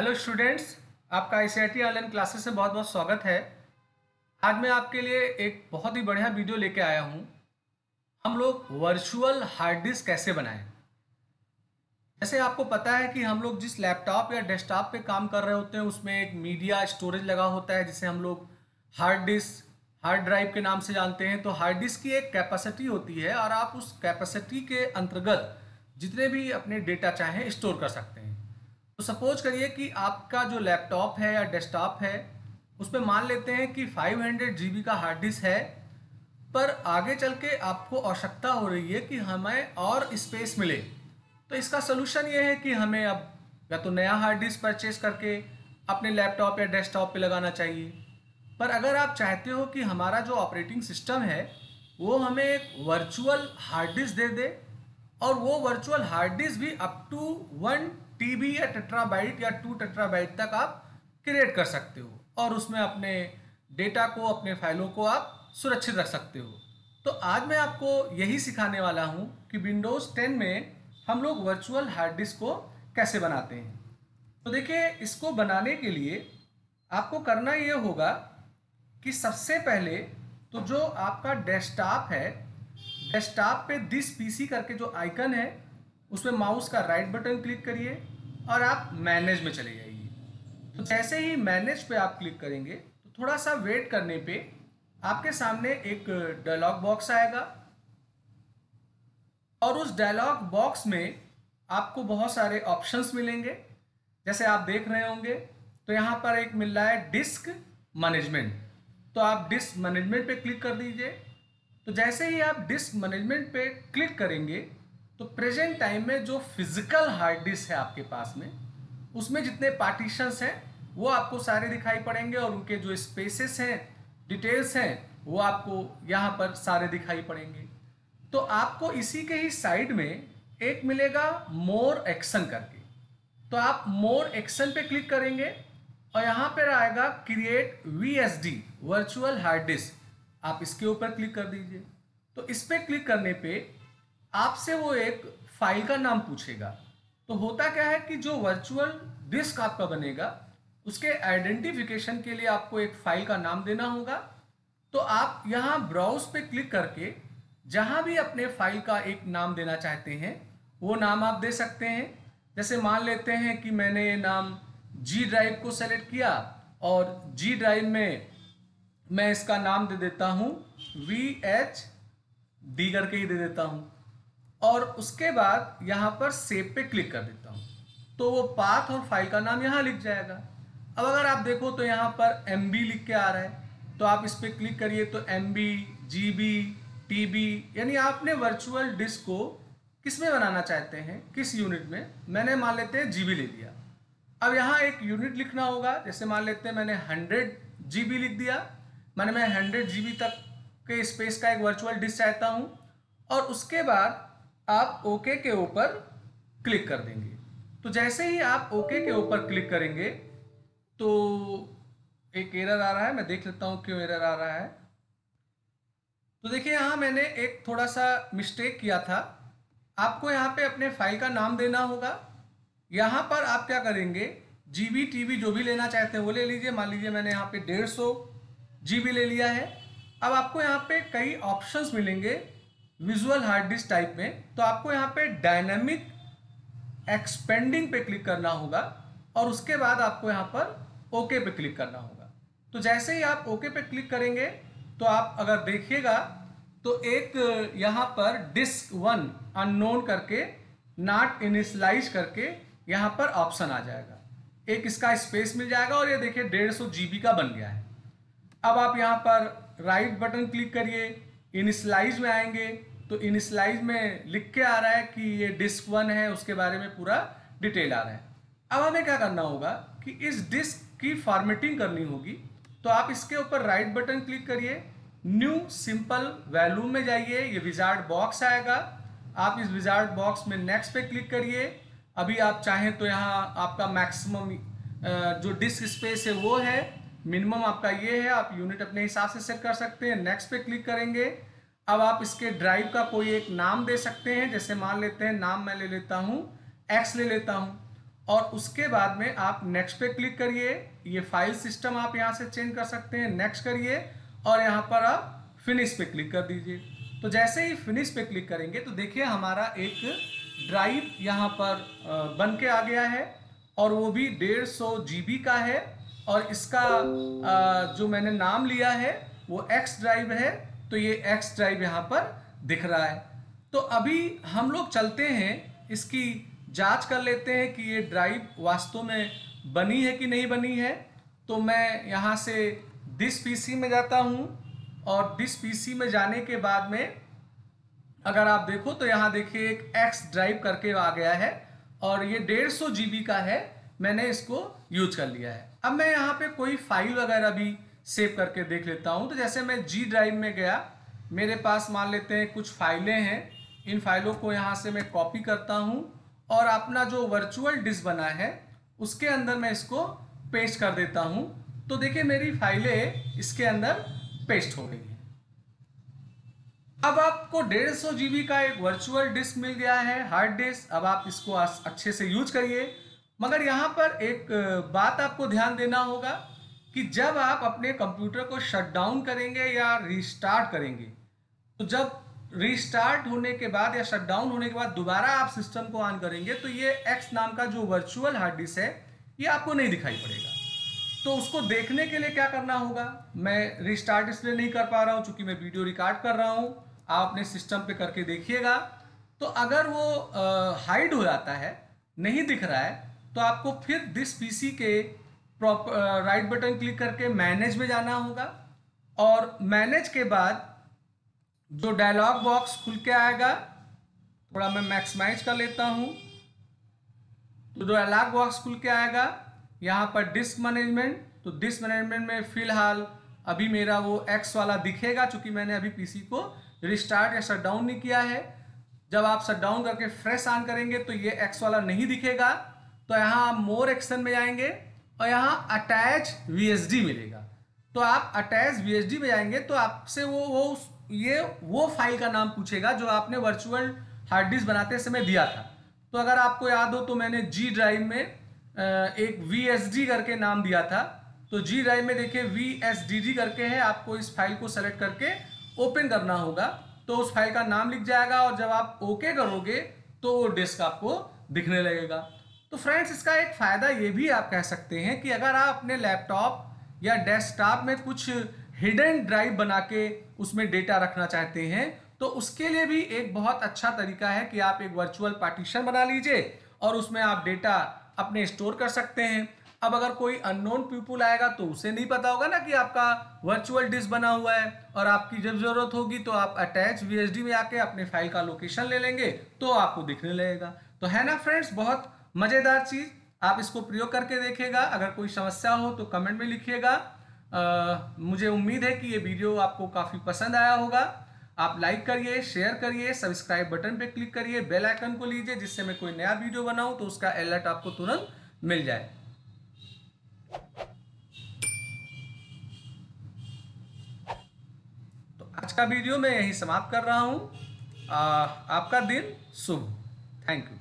Hello students आपका आई सी online classes से बहुत बहुत स्वागत है। आज मैं आपके लिए एक बहुत ही बढ़िया वीडियो लेके आया हूँ। हम लोग वर्चुअल हार्ड डिस्क कैसे बनाएँ? जैसे आपको पता है कि हम लोग जिस लैपटॉप या डेस्कटॉप पे काम कर रहे होते हैं, उसमें एक मीडिया स्टोरेज लगा होता है, जिसे हम लोग हार्ड डिस्क हार्ड ड्राइव के नाम से जानते हैं। तो हार्ड डिस्क की एक कैपेसिटी होती है और आप उस कैपेसिटी के अंतर्गत जितने भी अपने डेटा चाहें स्टोर कर सकते हैं। तो सपोज़ करिए कि आपका जो लैपटॉप है या डेस्कटॉप है, उसमें मान लेते हैं कि 500 हंड्रेड का हार्ड डिस्क है, पर आगे चल के आपको आवश्यकता हो रही है कि हमें और स्पेस मिले। तो इसका सोल्यूशन ये है कि हमें अब या तो नया हार्ड डिस्क परचेज करके अपने लैपटॉप या डेस्कटॉप पे लगाना चाहिए। पर अगर आप चाहते हो कि हमारा जो ऑपरेटिंग सिस्टम है, वो हमें एक वर्चुअल हार्ड डिस्क दे दे, और वो वर्चुअल हार्ड डिस्क भी अप टू वन टीबी या टेट्राबाइट या टू टेट्राबाइट तक आप क्रिएट कर सकते हो। और उसमें अपने डेटा को, अपने फाइलों को आप सुरक्षित रख सकते हो। तो आज मैं आपको यही सिखाने वाला हूँ कि विंडोज़ 10 में हम लोग वर्चुअल हार्ड डिस्क को कैसे बनाते हैं। तो देखिए, इसको बनाने के लिए आपको करना ये होगा कि सबसे पहले तो जो आपका डेस्कटॉप है डेस्कटॉप पे दिस पीसी करके जो आइकन है, उसमें माउस का राइट बटन क्लिक करिए। और आप मैनेज में चले जाइए। तो जैसे ही मैनेज पे आप क्लिक करेंगे तो थोड़ा सा वेट करने पे आपके सामने एक डायलॉग बॉक्स आएगा। और उस डायलॉग बॉक्स में आपको बहुत सारे ऑप्शंस मिलेंगे। जैसे आप देख रहे होंगे तो यहाँ पर एक मिल रहा है डिस्क मैनेजमेंट तो आप डिस्क मैनेजमेंट पे क्लिक कर दीजिए। तो जैसे ही आप डिस्क मैनेजमेंट पे क्लिक करेंगे तो प्रेजेंट टाइम में जो फ़िज़िकल हार्ड डिस्क है आपके पास में, उसमें जितने पार्टीशंस हैं, वो आपको सारे दिखाई पड़ेंगे और उनके जो स्पेसेस हैं डिटेल्स हैं, वो आपको यहाँ पर सारे दिखाई पड़ेंगे। तो आपको इसी के ही साइड में एक मिलेगा मोर एक्शन करके। तो आप मोर एक्शन पे क्लिक करेंगे और यहाँ पर आएगा create V S D virtual hard disk आप इसके ऊपर क्लिक कर दीजिए। तो इस पर क्लिक करने पे आपसे वो एक फ़ाइल का नाम पूछेगा। तो होता क्या है कि जो वर्चुअल डिस्क आपका बनेगा, उसके आइडेंटिफिकेशन के लिए आपको एक फ़ाइल का नाम देना होगा। तो आप यहाँ ब्राउज पे क्लिक करके, जहाँ भी अपने फ़ाइल का एक नाम देना चाहते हैं, वो नाम आप दे सकते हैं। जैसे मान लेते हैं कि मैंने ये नाम जी ड्राइव को सेलेक्ट किया और जी ड्राइव में मैं इसका नाम दे देता हूँ वी एच डी करके ही दे देता हूँ। और उसके बाद यहाँ पर सेव पे क्लिक कर देता हूँ। तो वो पाथ और फ़ाइल का नाम यहाँ लिख जाएगा। अब अगर आप देखो तो यहाँ पर एमबी लिख के आ रहा है। तो आप इस पर क्लिक करिए तो M B G B T B यानी आपने वर्चुअल डिस्क को किसमें बनाना चाहते हैं? किस यूनिट में? मैंने मान लेते हैं जी बी ले लिया। अब यहाँ एक यूनिट लिखना होगा। जैसे मान लेते हैं मैंने हंड्रेड जी बी लिख दिया। मैंने, मैं हंड्रेड जी बी तक के स्पेस का एक वर्चुअल डिस्क चाहता हूँ। और उसके बाद आप ओके के ऊपर क्लिक कर देंगे। तो जैसे ही आप ओके के ऊपर क्लिक करेंगे तो एक एरर आ रहा है, मैं देख लेता हूँ क्यों एरर आ रहा है। तो देखिए, यहाँ मैंने एक थोड़ा सा मिस्टेक किया था। आपको यहाँ पे अपने फ़ाइल का नाम देना होगा। यहाँ पर आप क्या करेंगे जीबी टीबी जो भी लेना चाहते हैं वो ले लीजिए। मान लीजिए मैंने यहाँ पे डेढ़ सौ जीबी ले लिया है। अब आपको यहाँ पे कई ऑप्शंस मिलेंगे। विजुअल हार्ड डिस्क टाइप में तो आपको यहाँ पे डायनेमिक एक्सपेंडिंग पे क्लिक करना होगा और उसके बाद आपको यहाँ पर ओके पे क्लिक करना होगा। तो जैसे ही आप ओके पे क्लिक करेंगे तो आप अगर देखिएगा तो एक यहाँ पर डिस्क वन अननोन करके, नॉट इनिशलाइज करके यहाँ पर ऑप्शन आ जाएगा। एक इसका स्पेस मिल जाएगा और ये देखिए डेढ़ सौ का बन गया है। अब आप यहाँ पर राइट बटन क्लिक करिए इनिशलाइज में आएँगे तो इनिशलाइज में लिख के आ रहा है कि ये डिस्क वन है, उसके बारे में पूरा डिटेल आ रहा है। अब हमें क्या करना होगा कि इस डिस्क की फॉर्मेटिंग करनी होगी तो आप इसके ऊपर राइट बटन क्लिक करिए न्यू सिंपल वैल्यू में जाइए, ये विजार्ड बॉक्स आएगा। आप इस विजार्ड बॉक्स में नेक्स्ट पे क्लिक करिए। अभी आप चाहें तो यहाँ आपका मैक्सिमम जो डिस्क स्पेस है वो है मिनिमम आपका ये है, आप यूनिट अपने हिसाब से सेट कर सकते हैं। नेक्स्ट पे क्लिक करेंगे अब आप इसके ड्राइव का कोई एक नाम दे सकते हैं, जैसे मान लेते हैं, नाम मैं ले लेता हूँ एक्स ले लेता हूँ, और उसके बाद में आप नेक्स्ट पे क्लिक करिए, ये फ़ाइल सिस्टम आप यहाँ से चेंज कर सकते हैं नेक्स्ट करिए, और यहाँ पर आप फिनिश पे क्लिक कर दीजिए। तो जैसे ही फिनिश पे क्लिक करेंगे तो देखिए हमारा एक ड्राइव यहाँ पर बन के आ गया है, और वो भी डेढ़ सौ जी का है, और इसका जो मैंने नाम लिया है, वो एक्स ड्राइव है तो ये एक्स ड्राइव यहाँ पर दिख रहा है। तो अभी हम लोग चलते हैं, इसकी जाँच कर लेते हैं कि ये ड्राइव वास्तव में बनी है कि नहीं बनी है। तो मैं यहाँ से दिस पीसी में जाता हूँ और दिस पीसी में जाने के बाद में अगर आप देखो तो यहाँ देखिए एक एक्स ड्राइव करके आ गया है और ये डेढ़ सौ का है। मैंने इसको यूज़ कर लिया है। अब मैं यहाँ पे कोई फ़ाइल वगैरह भी सेव करके देख लेता हूँ। तो जैसे मैं जी ड्राइव में गया, मेरे पास मान लेते हैं कुछ फाइलें हैं। इन फाइलों को यहाँ से मैं कॉपी करता हूँ और अपना जो वर्चुअल डिस्क बना है, उसके अंदर मैं इसको पेस्ट कर देता हूँ। तो देखिए मेरी फाइलें इसके अंदर पेस्ट हो गई है। अब आपको डेढ़ सौ जीबी का एक वर्चुअल डिस्क मिल गया है हार्ड डिस्क अब आप इसको अच्छे से यूज़ करिए। मगर यहाँ पर एक बात आपको ध्यान देना होगा। कि जब आप अपने कंप्यूटर को शट डाउन करेंगे या रिस्टार्ट करेंगे तो जब रिस्टार्ट होने के बाद या शट डाउन होने के बाद दोबारा आप सिस्टम को ऑन करेंगे तो ये एक्स नाम का जो वर्चुअल हार्ड डिस्क है, ये आपको नहीं दिखाई पड़ेगा। तो उसको देखने के लिए क्या करना होगा? मैं रिस्टार्ट इसलिए नहीं कर पा रहा हूँ, चूँकि मैं वीडियो रिकॉर्ड कर रहा हूँ। आप अपने सिस्टम पे करके देखिएगा। तो अगर वो हाइड हो जाता है, नहीं दिख रहा है तो आपको फिर दिस पीसी के राइट बटन क्लिक करके मैनेज में जाना होगा। और मैनेज के बाद जो डायलॉग बॉक्स खुल के आएगा, थोड़ा मैं मैक्सिमाइज कर लेता हूँ। तो जो डायलॉग बॉक्स खुल के आएगा, यहाँ पर डिस्क मैनेजमेंट तो डिस्क मैनेजमेंट में फ़िलहाल अभी मेरा वो एक्स वाला दिखेगा, चूँकि मैंने अभी पीसी को रिस्टार्ट या शट डाउन नहीं किया है। जब आप शट डाउन करके फ्रेश ऑन करेंगे तो ये एक्स वाला नहीं दिखेगा। तो यहाँ आप मोर एक्शन में जाएँगे। और यहाँ अटैच VSD मिलेगा। तो आप अटैच VSD में जाएँगे तो आपसे वो वो ये, वो फ़ाइल का नाम पूछेगा जो आपने वर्चुअल हार्ड डिस्क बनाते समय दिया था। तो अगर आपको याद हो तो मैंने जी ड्राइव में एक VSD करके नाम दिया था। तो जी ड्राइव में देखिए वी करके है, आपको इस फ़ाइल को सेलेक्ट करके ओपन करना होगा। तो उस फ़ाइल का नाम लिख जाएगा और जब आप ओके करोगे तो वो डिस्क आपको दिखने लगेगा। तो फ्रेंड्स इसका एक फ़ायदा ये भी आप कह सकते हैं कि अगर आप अपने लैपटॉप या डेस्कटॉप में कुछ हिडन ड्राइव बना के उसमें डेटा रखना चाहते हैं तो उसके लिए भी एक बहुत अच्छा तरीका है कि आप एक वर्चुअल पार्टीशन बना लीजिए और उसमें आप डेटा अपने स्टोर कर सकते हैं। अब अगर कोई अननोन पीपुल आएगा तो उसे नहीं पता होगा ना कि आपका वर्चुअल डिस्क बना हुआ है और आपकी जब ज़रूरत होगी तो आप अटैच वी में आके अपने फ़ाइल का लोकेशन ले लेंगे तो आपको दिखने लगेगा। तो है ना फ्रेंड्स बहुत मज़ेदार चीज़ आप इसको प्रयोग करके देखेगा। अगर कोई समस्या हो तो कमेंट में लिखिएगा। मुझे उम्मीद है कि ये वीडियो आपको काफ़ी पसंद आया होगा। आप लाइक करिए शेयर करिए सब्सक्राइब बटन पे क्लिक करिए बेल आइकन को लीजिए जिससे मैं कोई नया वीडियो बनाऊँ तो उसका अलर्ट आपको तुरंत मिल जाए। तो आज का वीडियो मैं यही समाप्त कर रहा हूँ। आ, आपका दिन शुभ। Thank you.